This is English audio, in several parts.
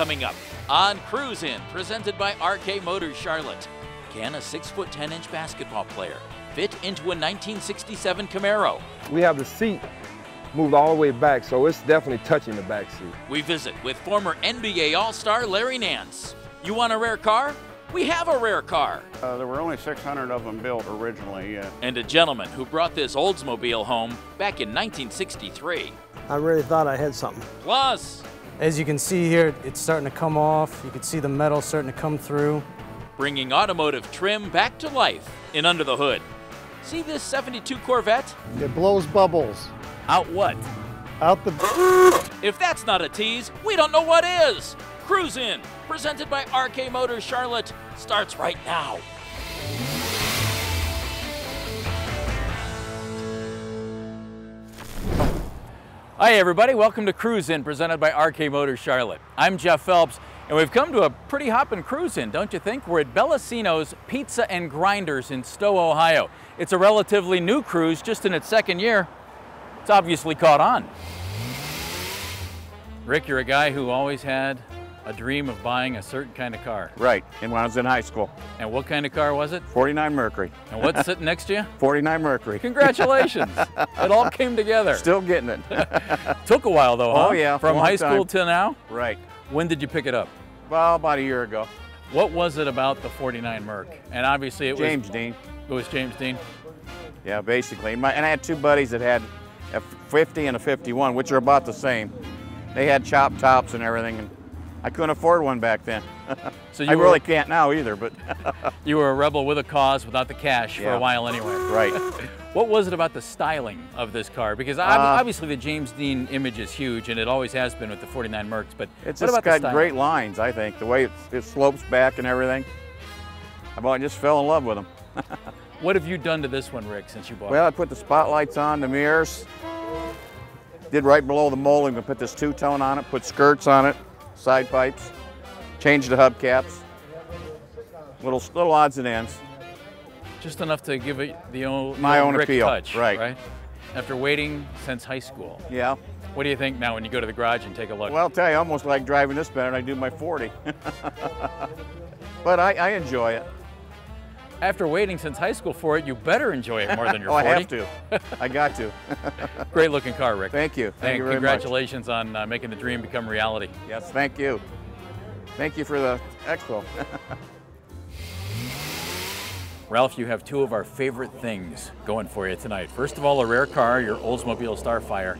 Coming up on Cruise In, presented by RK Motors Charlotte. Can a 6 foot 10 inch basketball player fit into a 1967 Camaro? We have the seat moved all the way back, so it's definitely touching the back seat. We visit with former NBA All Star Larry Nance. You want a rare car? We have a rare car. Uh, there were only 600 of them built originally. Uh, And a gentleman who brought this Oldsmobile home back in 1963. I really thought I had something. Plus, As you can see here, it's starting to come off. You can see the metal starting to come through. bringing automotive trim back to life in Under the Hood. See this 72 Corvette? It blows bubbles Out what? out the. If that's not a tease, we don't know what is. Cruise In, presented by RK Motors Charlotte, starts right now. Hi, everybody. Welcome to Cruise In, presented by RK Motors Charlotte. I'm Jeff Phelps, and we've come to a pretty hoppin' cruise in, don't you think? We're at Bellacino's Pizza and Grinders in Stow, Ohio. It's a relatively new cruise, just in its second year. It's obviously caught on. Rick, you're a guy who always had a dream of buying a certain kind of car. right, and when I was in high school, And what kind of car was it? 49 Mercury. And what's sitting next to you? 49 Mercury. Congratulations. it all came together. Still getting it. Took a while though, oh, huh? Oh, yeah, From high school till now? right. When did you pick it up? Well, about a year ago. What was it about the 49 Merc? And obviously it James was James Dean. it was James Dean. Yeah, basically. And, my, and I had two buddies that had a 50 and a 51, which are about the same. They had chop tops and everything, and I couldn't afford one back then. So I you were really can't now either, but you were a rebel with a cause without the cash for a while anyway. right. What was it about the styling of this car? Because Uh, obviously the James Dean image is huge and it always has been with the 49 Mercs, but It's what just about got great lines, I think. The way it, it slopes back and everything. I just fell in love with them. What have you done to this one, Rick, since you bought Well, it? Well, I put the spotlights on, the mirrors. Did right below the molding, we put this two-tone on it, put skirts on it, side pipes, change the hubcaps. Little, little odds and ends. Just enough to give it the old, My own Rick appeal, touch, right. right? After waiting since high school, Yeah. what do you think now when you go to the garage and take a look? Well, I'll tell you, I almost like driving this better than I do my 40. but I, I enjoy it. After waiting since high school for it, you better enjoy it more than your oh, 40. I have to. I got to. Great looking car, Rick. Thank you. Thank and you very congratulations on uh, making the dream become reality. Yes, thank you. Thank you for the expo. Ralph, you have two of our favorite things going for you tonight. First of all, a rare car, your Oldsmobile Starfire,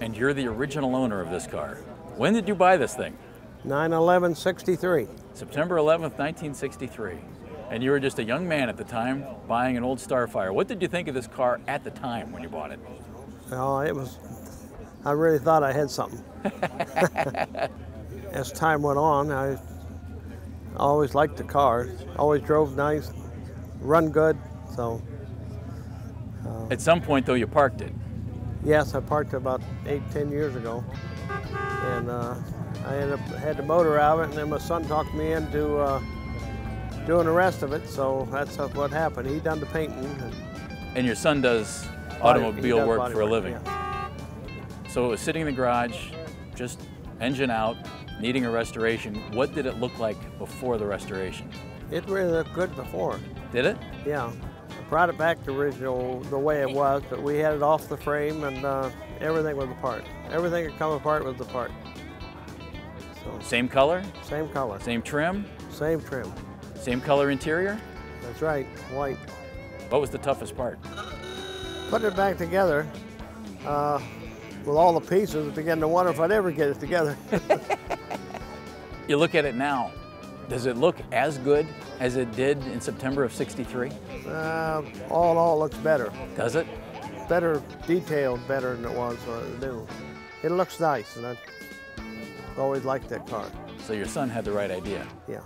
and you're the original owner of this car. When did you buy this thing? 911 63. September 11th, 1963. And you were just a young man at the time buying an old Starfire. What did you think of this car at the time when you bought it? Oh, it was. I really thought I had something. As time went on, I always liked the car. Always drove nice, run good. So, At some point, though, you parked it. yes, I parked it about eight, ten years ago. And uh, I ended up, had the motor out of it, and then my son talked me into uh, doing the rest of it. So that's what happened. He done the painting. and And your son does automobile does work for a living. yeah. So it was sitting in the garage, just engine out, needing a restoration. What did it look like before the restoration? It really looked good before. Did it? Yeah, I brought it back to original the way it was, but we had it off the frame and uh, everything was apart. Everything that come apart was apart. So Same color, same color, same trim, same trim. Same color interior? That's right, white. What was the toughest part? Putting it back together uh, with all the pieces, I began to wonder if I'd ever get it together. You look at it now. Does it look as good as it did in September of 63? uh, all in all, it looks better. Does it? Better detailed, better than it was uh, new. It looks nice, and I always liked that car. So your son had the right idea. Yeah.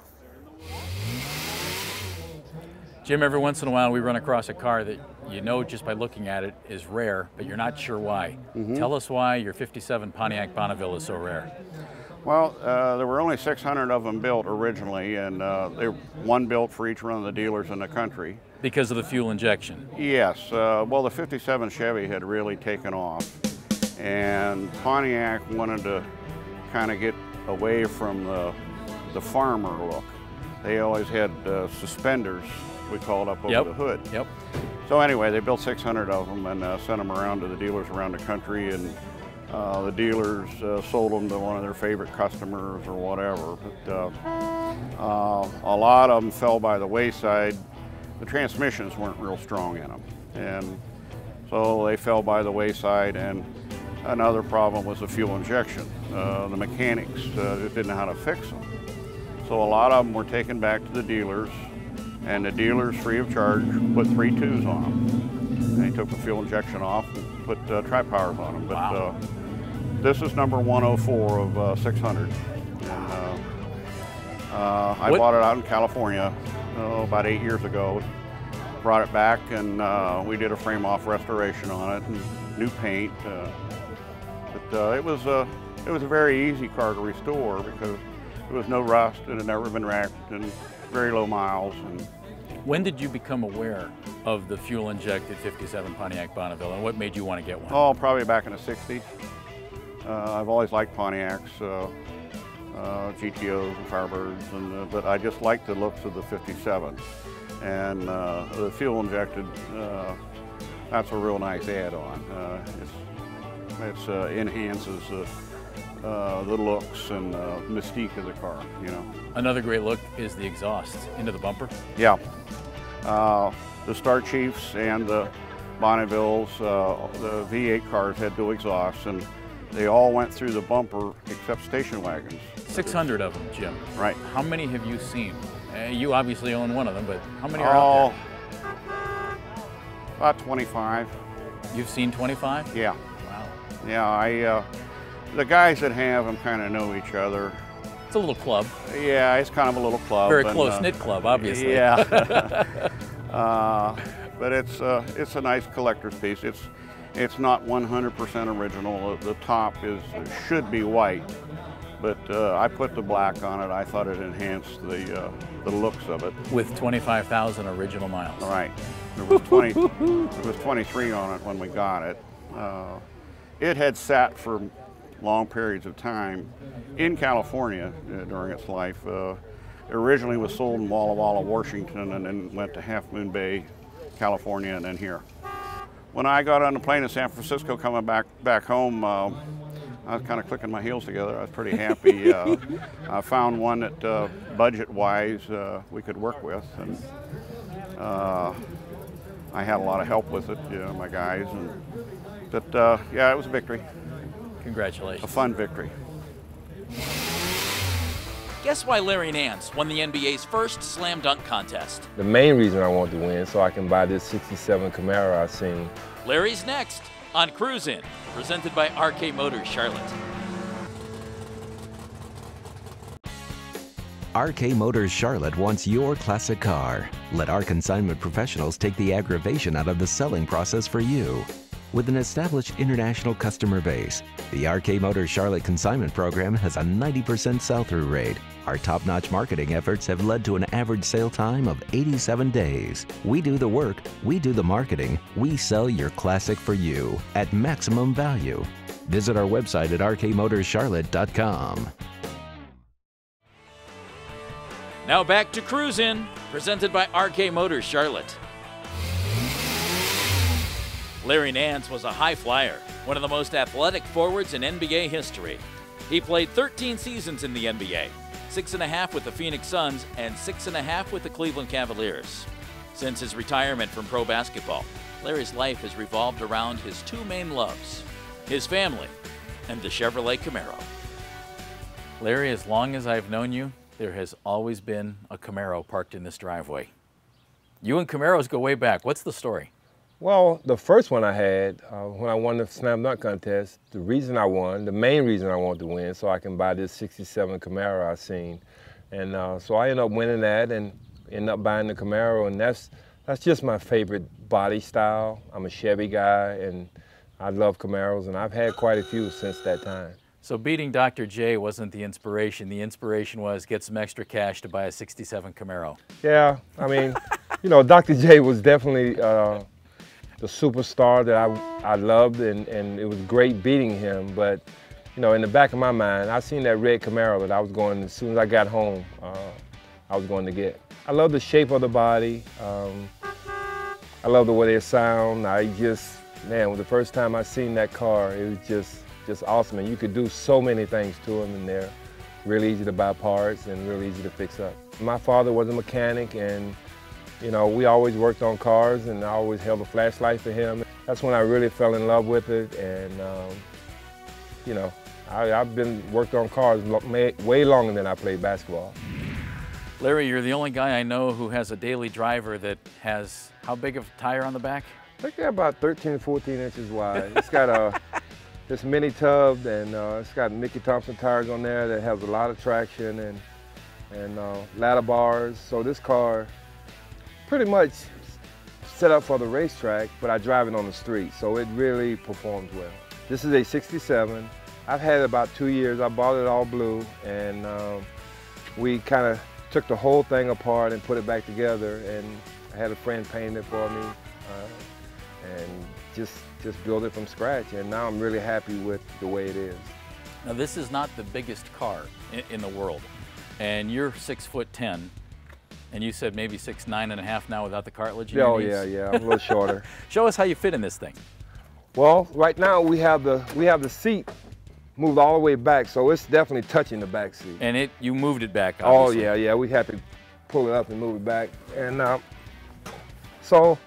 Jim, every once in a while we run across a car that you know just by looking at it is rare, but you're not sure why. Tell us why your 57 Pontiac Bonneville is so rare. Well, uh, there were only 600 of them built originally, and uh, they were one built for each one of the dealers in the country. Because of the fuel injection. Yes, uh, well, the 57 Chevy had really taken off, and Pontiac wanted to kind of get away from the, the farmer look. They always had uh, suspenders, we call it up over Yep. the hood. Yep. So anyway, they built 600 of them and uh, sent them around to the dealers around the country, and uh, the dealers uh, sold them to one of their favorite customers or whatever. But uh, uh, a lot of them fell by the wayside. The transmissions weren't real strong in them, and so they fell by the wayside. And another problem was the fuel injection. Uh, the mechanics uh, didn't know how to fix them. So a lot of them were taken back to the dealers, and the dealers, free of charge, put three twos on them. They took the fuel injection off and put uh, tri-powers on them. But Wow. uh, this is number 104 of uh, 600. And, uh, uh, I bought it out in California oh, about eight years ago. Brought it back, and uh, we did a frame-off restoration on it, and new paint. Uh, but uh, it was a it was a very easy car to restore because there was no rust, it had never been wrecked, and very low miles. And When did you become aware of the fuel injected 57 Pontiac Bonneville and what made you want to get one? oh, probably back in the '60s. Uh, I've always liked Pontiacs, uh, uh, GTOs and Firebirds, and uh, but I just like the looks of the '57, and uh, the fuel injected. Uh, that's a real nice add-on. Uh, uh, enhances the uh, the looks and uh, mystique of the car. You know. Another great look is the exhaust into the bumper. Yeah. Uh, the Star Chiefs and the Bonnevilles, uh, the V8 cars had dual exhausts, and they all went through the bumper except station wagons. 600 of them, Jim. Right. How many have you seen? Uh, you obviously own one of them, but how many are out Oh, about 25. You've seen 25? Yeah. Wow. Yeah, I, uh, the guys that have them kind of know each other. It's a little club. Yeah, it's kind of a little club. Very uh, close knit club, obviously. Yeah. uh, but it's uh, it's a nice collector's piece. It's it's not 100% original. The, the top is should be white, but uh, I put the black on it. I thought it enhanced the uh, the looks of it. With 25,000 original miles. All right. There was 20. there was 23 on it when we got it. Uh, it had sat for long periods of time in California uh, during its life. Uh, it originally was sold in Walla Walla, Washington, and then went to Half Moon Bay, California, and then here. When I got on the plane in San Francisco coming back back home, uh, I was kind of clicking my heels together. I was pretty happy. uh, I found one that, uh, budget-wise, uh, we could work with, and uh, I had a lot of help with it, you know, my guys, and but yeah, it was a victory, a fun victory. Guess why Larry Nance won the NBA's first slam dunk contest? The main reason I want to win so I can buy this 67 Camaro I've seen. Larry's next on Cruise In, presented by RK Motors Charlotte. RK Motors Charlotte wants your classic car. Let our consignment professionals take the aggravation out of the selling process for you. With an established international customer base, the RK Motors Charlotte consignment program has a 90% sell through rate. Our top notch marketing efforts have led to an average sale time of 87 days. We do the work, we do the marketing, we sell your classic for you at maximum value. Visit our website at rkmotorscharlotte.com. Now back to Cruise In, presented by RK Motors Charlotte. Larry Nance was a high flyer, one of the most athletic forwards in NBA history. He played 13 seasons in the NBA, six and a half with the Phoenix Suns and six and a half with the Cleveland Cavaliers. Since his retirement from pro basketball, Larry's life has revolved around his two main loves his family and the Chevrolet Camaro. Larry, as long as I've known you, there has always been a Camaro parked in this driveway. You and Camaros go way back. What's the story? Well, the first one I had uh, when I won the slam dunk contest, the reason I won, the main reason I wanted to win, so I can buy this '67 Camaro I seen, and uh, so I ended up winning that and ended up buying the Camaro, and that's that's just my favorite body style. I'm a Chevy guy, and I love Camaros, and I've had quite a few since that time. So beating Dr. J wasn't the inspiration. The inspiration was get some extra cash to buy a 67 Camaro. Yeah, I mean, you know, Dr. J was definitely uh, the superstar that I, I loved, and, and it was great beating him. But you know, in the back of my mind, I seen that red Camaro that I was going, as soon as I got home, uh, I was going to get. I love the shape of the body. Um, I love the way they sound. I just, man, the first time I seen that car, it was just, just awesome. And you could do so many things to them and they're really easy to buy parts and really easy to fix up. My father was a mechanic and, you know, we always worked on cars and I always held a flashlight for him. That's when I really fell in love with it and, um, you know, I, have been worked on cars way longer than I played basketball. Larry, you're the only guy I know who has a daily driver that has how big of a tire on the back? I think they're about 13, 14 inches wide. It's got a this mini tub and uh, it's got Mickey Thompson tires on there that has a lot of traction and and uh, ladder bars. So this car pretty much set up for the racetrack, but I drive it on the street, so it really performs well. This is a 67. I've had it about two years. I bought it all blue and um, we kind of took the whole thing apart and put it back together and I had a friend paint it for me uh, and just just build it from scratch and now I'm really happy with the way it is. Now this is not the biggest car in, in the world and you're six foot ten and you said maybe six nine and a half now without the cartilage Oh yeah, yeah, I'm a little shorter. Show us how you fit in this thing. Well, right now we have the we have the seat moved all the way back, so it's definitely touching the back seat. And it, you moved it back, oh, obviously. Oh yeah, yeah, we had to pull it up and move it back. And uh, so,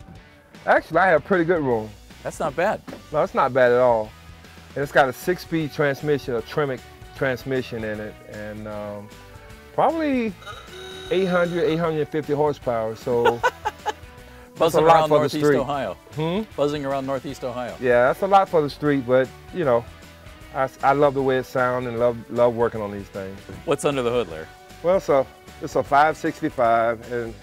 actually I have pretty good room. That's not bad. No, it's not bad at all. And it's got a six-speed transmission, a Tremec transmission in it, and um, probably 800, 850 horsepower, so Buzzing around Northeast Ohio. Hmm? Buzzing around Northeast Ohio. Yeah, that's a lot for the street, but you know, I, I love the way it sounds and love love working on these things. What's under the hood, Larry? Well, it's a, it's a 565, and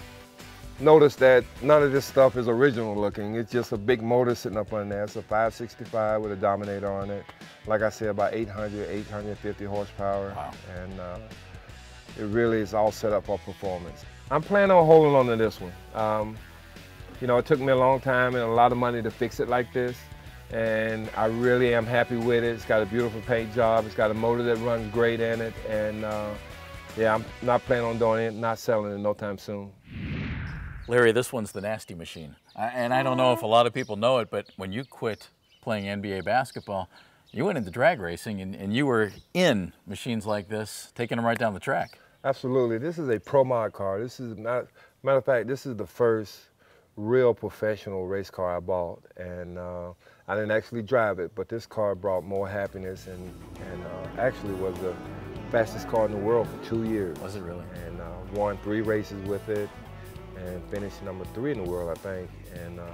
notice that none of this stuff is original looking. It's just a big motor sitting up on there. It's a 565 with a Dominator on it. Like I said, about 800, 850 horsepower. Wow. And uh, it really is all set up for performance. I'm planning on holding on to this one. Um, you know, it took me a long time and a lot of money to fix it like this and I really am happy with it. It's got a beautiful paint job. It's got a motor that runs great in it, and uh, yeah, I'm not planning on doing it, not selling it no time soon. Larry, this one's the nasty machine. And I don't know if a lot of people know it, but when you quit playing NBA basketball, you went into drag racing and, and you were in machines like this, taking them right down the track. Absolutely. This is a pro mod car. This is, not, matter of fact, this is the first real professional race car I bought. And uh, I didn't actually drive it, but this car brought more happiness and, and uh, actually was the fastest car in the world for two years. Was it really? And uh, won three races with it and finished number three in the world, I think. And uh,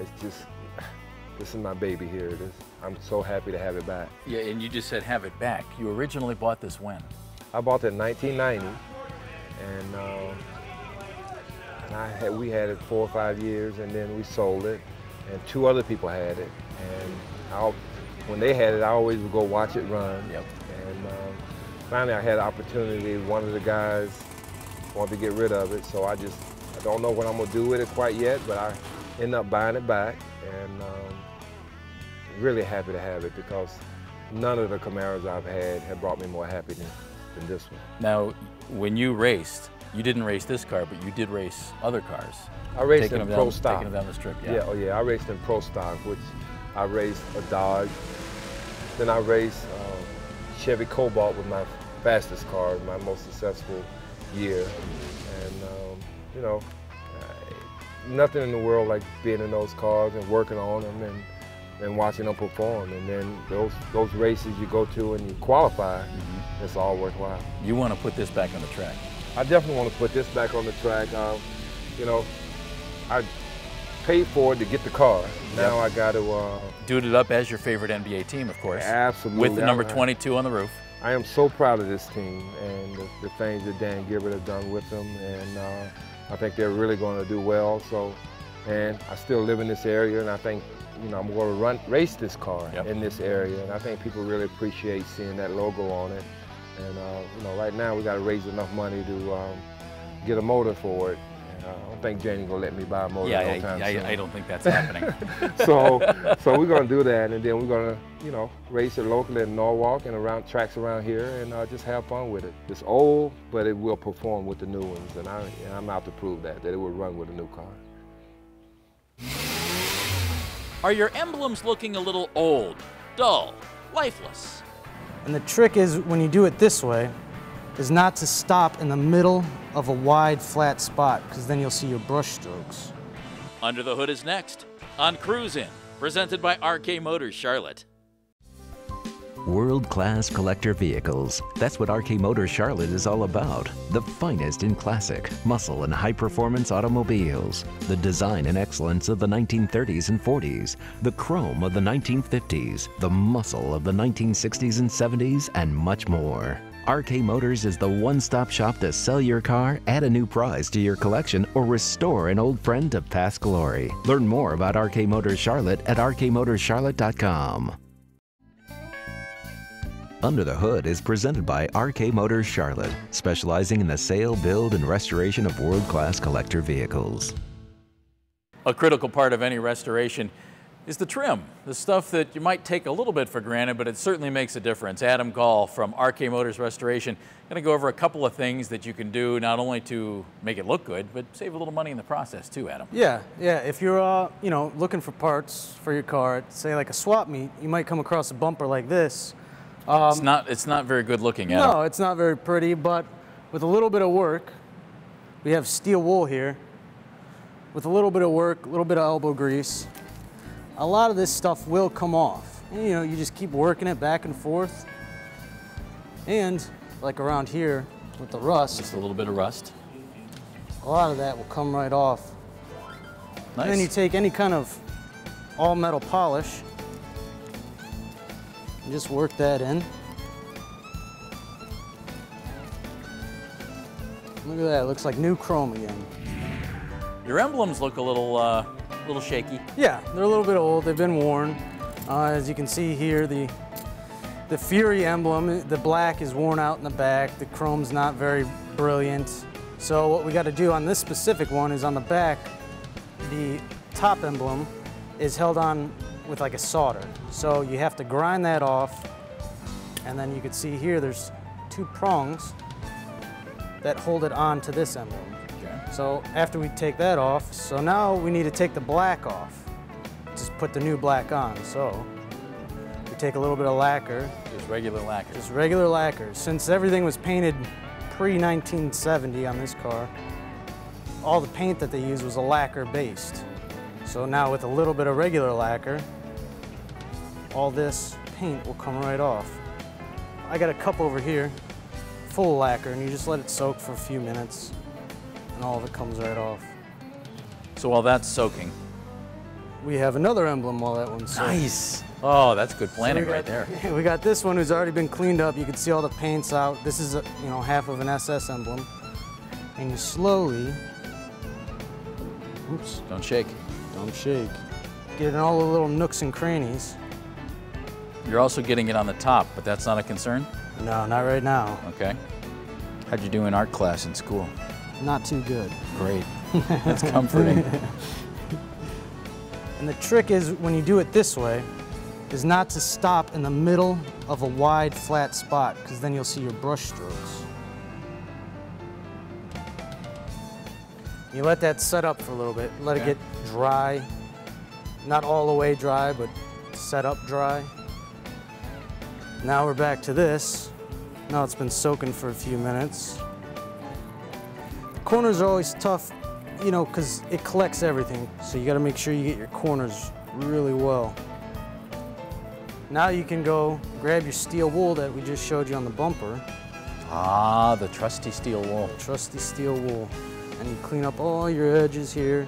it's just, this is my baby here. This, I'm so happy to have it back. Yeah, and you just said have it back. You originally bought this when? I bought it in 1990, and, uh, and I had, we had it four or five years, and then we sold it and two other people had it. And I, when they had it, I always would go watch it run. Yep. And um, finally, I had an opportunity. One of the guys wanted to get rid of it, so I just I don't know what I'm gonna do with it quite yet, but I end up buying it back, and um, really happy to have it because none of the Camaros I've had have brought me more happiness than this one. Now, when you raced, you didn't race this car, but you did race other cars. I raced in pro down, stock. Taking them down the strip, yeah. Yeah, oh yeah, I raced in pro stock, which I raced a Dodge. Then I raced uh, Chevy Cobalt with my fastest car, my most successful year. And, um, you know, nothing in the world like being in those cars and working on them and, and watching them perform. And then those, those races you go to and you qualify, mm -hmm. it's all worthwhile. You want to put this back on the track? I definitely want to put this back on the track. Uh, you know, I paid for it to get the car. Now yep. I got to uh, do it up as your favorite NBA team, of course. Absolutely. With the number 22 on the roof. I am so proud of this team and the, the things that Dan Gilbert has done with them, and uh, I think they're really going to do well. So, and I still live in this area, and I think you know I'm going to run race this car yep. in this area, and I think people really appreciate seeing that logo on it. And uh, you know, right now we got to raise enough money to um, get a motor for it. Uh, I don't think Jaynee gonna let me buy a motor Yeah, no I, time I. I don't think that's happening. so, so we're gonna do that, and then we're gonna, you know, race it locally in Norwalk and around tracks around here, and uh, just have fun with it. It's old, but it will perform with the new ones, and, I, and I'm out to prove that that it will run with a new car. Are your emblems looking a little old, dull, lifeless? And the trick is when you do it this way, is not to stop in the middle of a wide flat spot because then you'll see your brush strokes. Under the Hood is next on Cruise In, presented by RK Motors Charlotte. World class collector vehicles. That's what RK Motors Charlotte is all about. The finest in classic, muscle, and high performance automobiles. The design and excellence of the 1930s and 40s. The chrome of the 1950s. The muscle of the 1960s and 70s, and much more. RK Motors is the one stop shop to sell your car, add a new prize to your collection, or restore an old friend to past glory. Learn more about RK Motors Charlotte at rkmotorscharlotte.com. Under the Hood is presented by RK Motors Charlotte, specializing in the sale, build, and restoration of world-class collector vehicles. A critical part of any restoration is the trim, the stuff that you might take a little bit for granted, but it certainly makes a difference. Adam Gall from RK Motors Restoration going to go over a couple of things that you can do not only to make it look good, but save a little money in the process too, Adam. Yeah, yeah. If you're, uh, you know, looking for parts for your car, say like a swap meet, you might come across a bumper like this. Um, it's not it's not very good looking, Adam. No, it's not very pretty, but with a little bit of work, we have steel wool here. With a little bit of work, a little bit of elbow grease, a lot of this stuff will come off. And, you know, you just keep working it back and forth. And like around here with the rust, Just a little bit of rust. a lot of that will come right off. Nice. And then you take any kind of all metal polish and just work that in. Look at that, it looks like new chrome again. Your emblems look a little uh, little shaky. Yeah, they're a little bit old, they've been worn. Uh, as you can see here, the the Fury emblem, the black is worn out in the back, the chrome's not very brilliant. So what we got to do on this specific one is on the back, the top emblem is held on with like a solder. So you have to grind that off, and then you can see here there's two prongs that hold it on to this emblem. So after we take that off, so now we need to take the black off. Just put the new black on. So we take a little bit of lacquer, Just regular lacquer. just regular lacquer. Since everything was painted pre-1970 on this car, all the paint that they used was a lacquer based. So now with a little bit of regular lacquer, all this paint will come right off. I got a cup over here full of lacquer and you just let it soak for a few minutes and all of it comes right off. So while that's soaking. We have another emblem while that one's soaking. Nice. Oh, that's good So planning right got- there. We got this one who's already been cleaned up. You can see all the paints out. This is, a, you know, half of an SS emblem. And you slowly, oops, Don't shake. Don't shake. Get in all the little nooks and crannies. You're also getting it on the top, but that's not a concern? No, not right now. Okay. How'd you do in art class in school? Not too good. Great. That's comforting. And the trick is when you do it this way, is not to stop in the middle of a wide flat spot because then you'll see your brush strokes. You let that set up for a little bit, let Okay. it get dry. Not all the way dry, but set up dry. Now we're back to this. Now it's been soaking for a few minutes. Corners are always tough, you know, because it collects everything. So you got to make sure you get your corners really well. Now you can go grab your steel wool that we just showed you on the bumper, ah, the trusty steel wool. trusty steel wool, and you clean up all your edges here.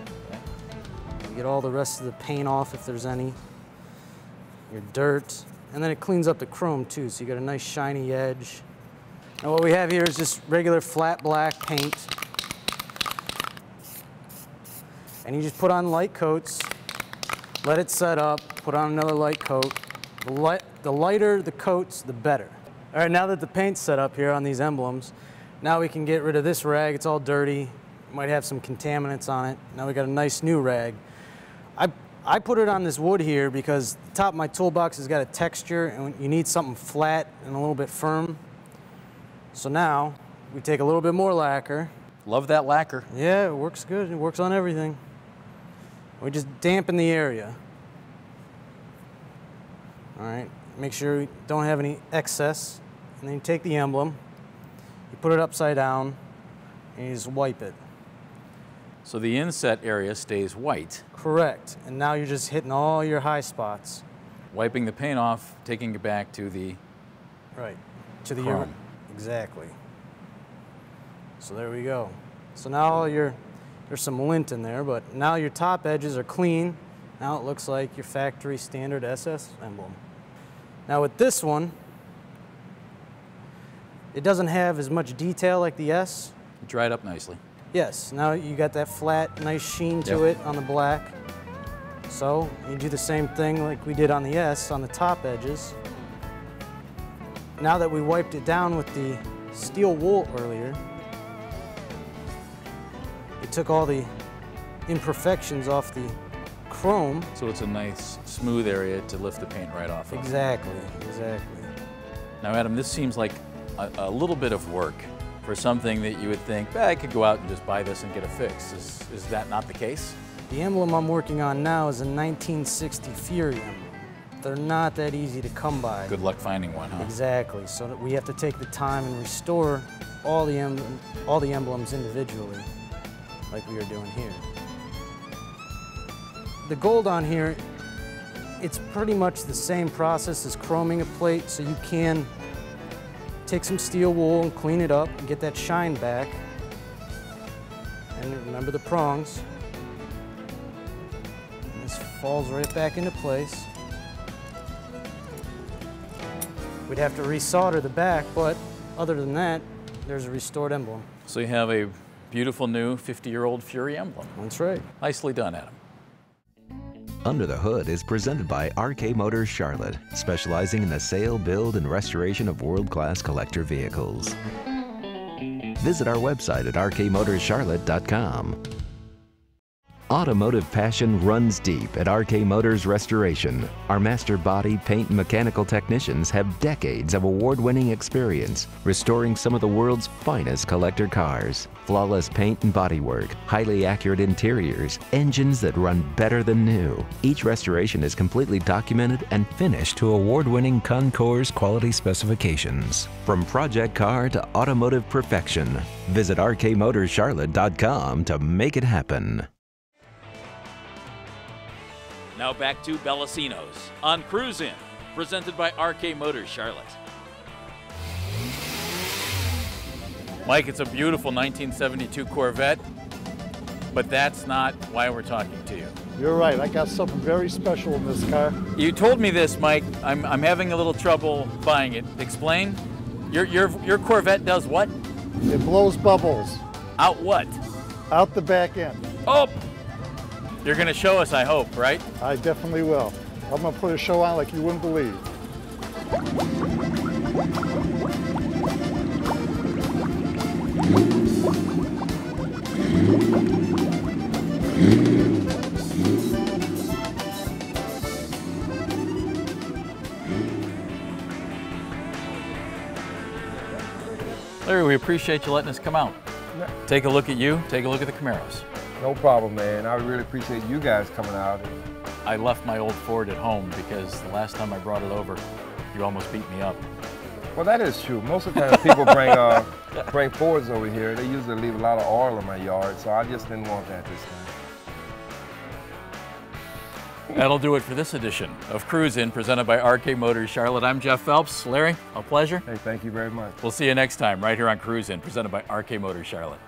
You get all the rest of the paint off if there's any, your dirt, and then it cleans up the chrome too, so you got a nice shiny edge. And what we have here is just regular flat black paint. And you just put on light coats, let it set up, put on another light coat. The, light, the lighter the coats, the better. All right, now that the paint's set up here on these emblems, now we can get rid of this rag. It's all dirty. Might have some contaminants on it. Now we got a nice new rag. I, I put it on this wood here because the top of my toolbox has got a texture and you need something flat and a little bit firm. So now we take a little bit more lacquer. Love that lacquer. Yeah, it works good. It works on everything. We just dampen the area. All right, make sure we don't have any excess. And then you take the emblem, you put it upside down, and you just wipe it. So the inset area stays white. Correct. And now you're just hitting all your high spots. Wiping the paint off, taking it back to the Right. To the Chrome. Exactly. So there we go. So now all your there's some lint in there, but now your top edges are clean. Now it looks like your factory standard SS emblem. Now with this one, it doesn't have as much detail like the S. dried up nicely. Yes, now you got that flat, nice sheen to Yep. it on the black. So you do the same thing like we did on the S on the top edges. Now that we wiped it down with the steel wool earlier, it took all the imperfections off the chrome. So it's a nice smooth area to lift the paint right off of. Exactly, exactly. Now, Adam, this seems like a, a little bit of work for something that you would think, "Eh, I could go out and just buy this and get a fix. Is, is that not the case? The emblem I'm working on now is a 1960 Fury emblem. They're not that easy to come by. Good luck finding one, huh? Exactly. So that we have to take the time and restore all the emblem, all the emblems individually, like we are doing here. The gold on here, it's pretty much the same process as chroming a plate, so you can take some steel wool and clean it up and get that shine back. And remember the prongs. And this falls right back into place. We'd have to resolder the back, but other than that, there's a restored emblem. So you have a beautiful new 50-year-old Fury emblem. That's right. Nicely done, Adam. Under the Hood is presented by RK Motors Charlotte, specializing in the sale, build, and restoration of world-class collector vehicles. Visit our website at rkmotorscharlotte.com. Automotive passion runs deep at RK Motors Restoration. Our master body, paint, and mechanical technicians have decades of award-winning experience restoring some of the world's finest collector cars. Flawless paint and bodywork, highly accurate interiors, engines that run better than new. Each restoration is completely documented and finished to award-winning Concours quality specifications. From project car to automotive perfection, visit rkmotorscharlotte.com to make it happen. Now back to Bellacino's on Cruise In, presented by RK Motors Charlotte. Mike, it's a beautiful 1972 Corvette, but that's not why we're talking to you. You're right. I got something very special in this car. You told me this, Mike. I'm, I'm having a little trouble buying it. Explain. Your, your, your Corvette does what? It blows bubbles Out what? out the back end. Oh! You're going to show us, I hope, right? I definitely will. I'm gonna put a show on like you wouldn't believe. Larry, we appreciate you letting us come out. Take a look at you, take a look at the Camaros. No problem, man. I really appreciate you guys coming out. I left my old Ford at home because the last time I brought it over, you almost beat me up. Well, that is true. Most of the time, people bring uh, bring Fords over here. They usually leave a lot of oil in my yard, so I just didn't want that this time. That'll do it for this edition of Cruise In, presented by RK Motors Charlotte. I'm Jeff Phelps. Larry, a pleasure. Hey, thank you very much. We'll see you next time right here on Cruise In, presented by RK Motors Charlotte.